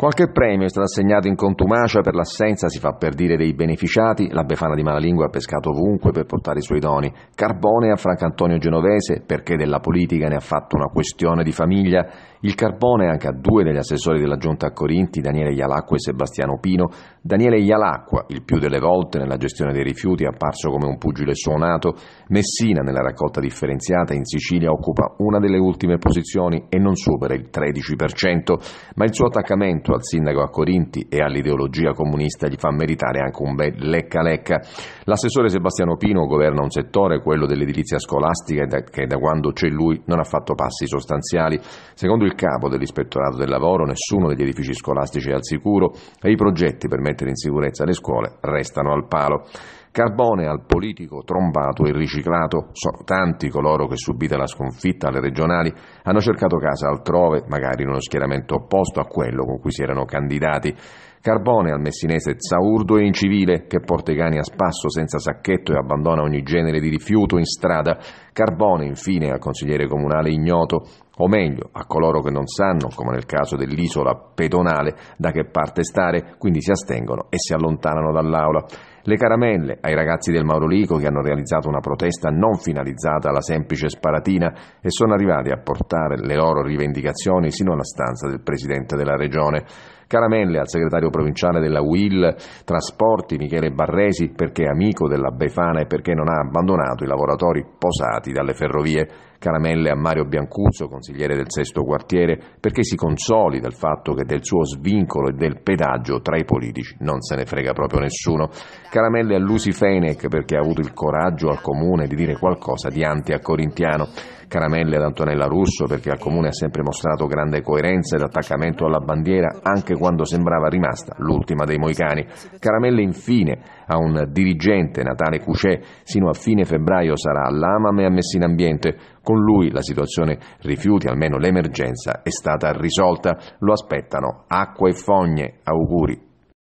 Qualche premio è stato assegnato in contumacia per l'assenza, si fa per dire, dei beneficiati. La Befana di Malalingua ha pescato ovunque per portare i suoi doni. Carbone a Francantonio Genovese perché della politica ne ha fatto una questione di famiglia. Il carbone anche a due degli assessori della giunta a Corinti, Daniele Ialacqua e Sebastiano Pino. Daniele Ialacqua, il più delle volte nella gestione dei rifiuti, è apparso come un pugile suonato. Messina, nella raccolta differenziata, in Sicilia occupa una delle ultime posizioni e non supera il 13%, ma il suo attaccamento rispetto al sindaco a Corinti e all'ideologia comunista gli fa meritare anche un bel lecca-lecca. L'assessore Sebastiano Pino governa un settore, quello dell'edilizia scolastica, che da quando c'è lui non ha fatto passi sostanziali. Secondo il capo dell'ispettorato del lavoro, nessuno degli edifici scolastici è al sicuro e i progetti per mettere in sicurezza le scuole restano al palo. Carbone al politico trombato e riciclato, sono tanti coloro che subita la sconfitta alle regionali hanno cercato casa altrove, magari in uno schieramento opposto a quello con cui si erano candidati. Carbone al messinese zaurdo e incivile che porta i cani a spasso senza sacchetto e abbandona ogni genere di rifiuto in strada. Carbone infine al consigliere comunale ignoto, o meglio a coloro che non sanno, come nel caso dell'isola pedonale, da che parte stare, quindi si astengono e si allontanano dall'aula. Le caramelle ai ragazzi del Maurolico che hanno realizzato una protesta non finalizzata alla semplice sparatina e sono arrivati a portare le loro rivendicazioni sino alla stanza del Presidente della Regione. Caramelle al segretario provinciale della UIL Trasporti Michele Barresi perché è amico della Befana e perché non ha abbandonato i lavoratori posati dalle ferrovie. Caramelle a Mario Biancuzzo, consigliere del sesto quartiere, perché si consoli del fatto che del suo svincolo e del pedaggio tra i politici non se ne frega proprio nessuno. Caramelle a Lucy Fenech perché ha avuto il coraggio al comune di dire qualcosa di anti a Corintiano. Caramelle ad Antonella Russo perché al comune ha sempre mostrato grande coerenza ed attaccamento alla bandiera anche quando sembrava rimasta l'ultima dei moicani. Caramelle infine a un dirigente Natale Cucè sino a fine febbraio sarà all'Amam e a Messina Ambiente. Con lui la situazione rifiuti, almeno l'emergenza, è stata risolta. Lo aspettano acqua e fogne. Auguri.